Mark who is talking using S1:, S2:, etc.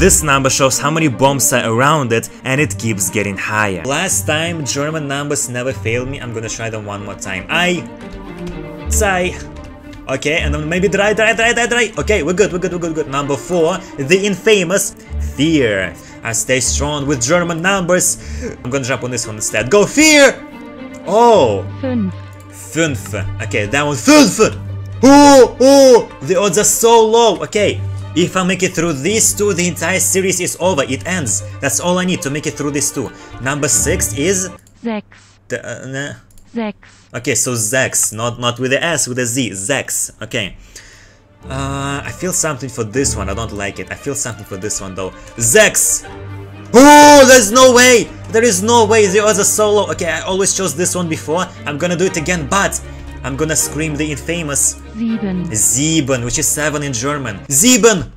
S1: This number shows how many bombs are around it and it keeps getting higher. Last time German numbers never failed me, I'm gonna try them one more time. I... Zwei. Okay, and then maybe dry, dry, dry, dry, dry. Okay, we're good, we're good, we're good, good. Number four, the infamous fear. I stay strong with German numbers. I'm gonna jump on this one instead. Go fear! Oh,
S2: fünf,
S1: fünf. Okay, that one, fünf. Oh, oh, the odds are so low. Okay, if I make it through these two, the entire series is over. It ends. That's all I need to make it through these two. Number six is
S2: sechs,
S1: the. Uh, nah.
S2: sechs,
S1: Okay, so Zex, not not with the S, with a Z, Zex. Okay. Uh, I feel something for this one. I don't like it. I feel something for this one though. Zex. Oh, there's no way. There is no way. The other solo. Okay, I always chose this one before. I'm gonna do it again, but I'm gonna scream the infamous
S2: sieben,
S1: Sieben, which is seven in German. Sieben.